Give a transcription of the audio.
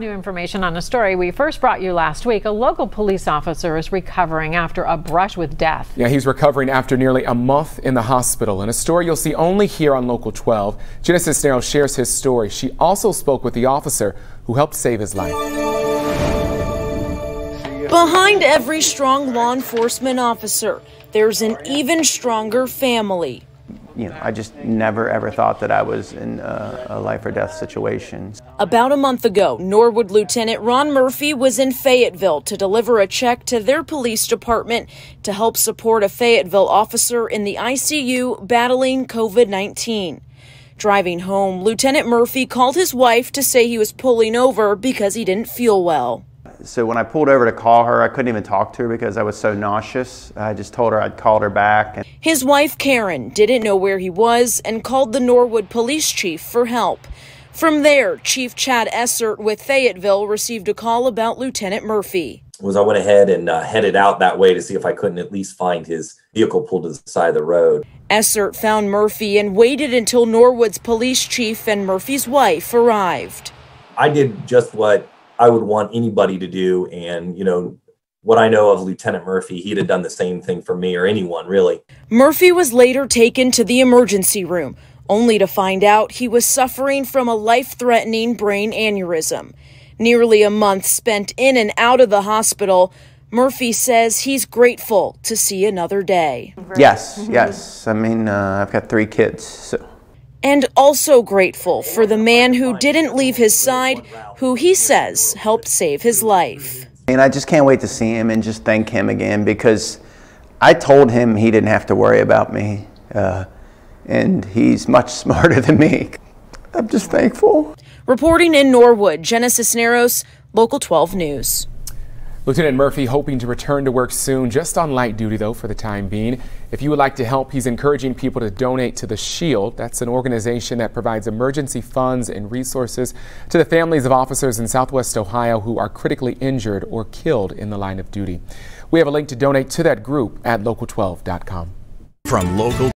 New information on a story we first brought you last week. A local police officer is recovering after a brush with death. Yeah, he's recovering after nearly a month in the hospital. In a story you'll see only here on Local 12, Genesis Cisneros shares his story. She also spoke with the officer who helped save his life. Behind every strong law enforcement officer, there's an even stronger family you know, I just never ever thought that I was in a, a, life or death situation. About a month ago, Norwood Lieutenant Ron Murphy was in Fayetteville to deliver a check to their police department to help support a Fayetteville officer in the ICU battling COVID 19. Driving home, Lieutenant Murphy called his wife to say he was pulling over because he didn't feel well. So when I pulled over to call her, I couldn't even talk to her because I was so nauseous. I just told her I'd called her back. His wife, Karen, didn't know where he was and called the Norwood police chief for help. From there, Chief Chad Essert with Fayetteville received a call about Lieutenant Murphy. Was I went ahead and uh, headed out that way to see if I couldn't at least find his vehicle pulled to the side of the road. Essert found Murphy and waited until Norwood's police chief and Murphy's wife arrived. I did just what I would want anybody to do. And, you know, what I know of Lieutenant Murphy, he'd have done the same thing for me or anyone, really. Murphy was later taken to the emergency room, only to find out he was suffering from a life threatening brain aneurysm. Nearly a month spent in and out of the hospital, Murphy says he's grateful to see another day. Yes, yes. I mean, uh, I've got three kids, so and also grateful for the man who didn't leave his side, who he says helped save his life. And I just can't wait to see him and just thank him again because I told him he didn't have to worry about me, uh, and he's much smarter than me. I'm just thankful. Reporting in Norwood, Genesis Cisneros, Local 12 News. Lieutenant Murphy hoping to return to work soon, just on light duty though for the time being. If you would like to help, he's encouraging people to donate to the Shield. That's an organization that provides emergency funds and resources to the families of officers in Southwest Ohio who are critically injured or killed in the line of duty. We have a link to donate to that group at local12.com. From local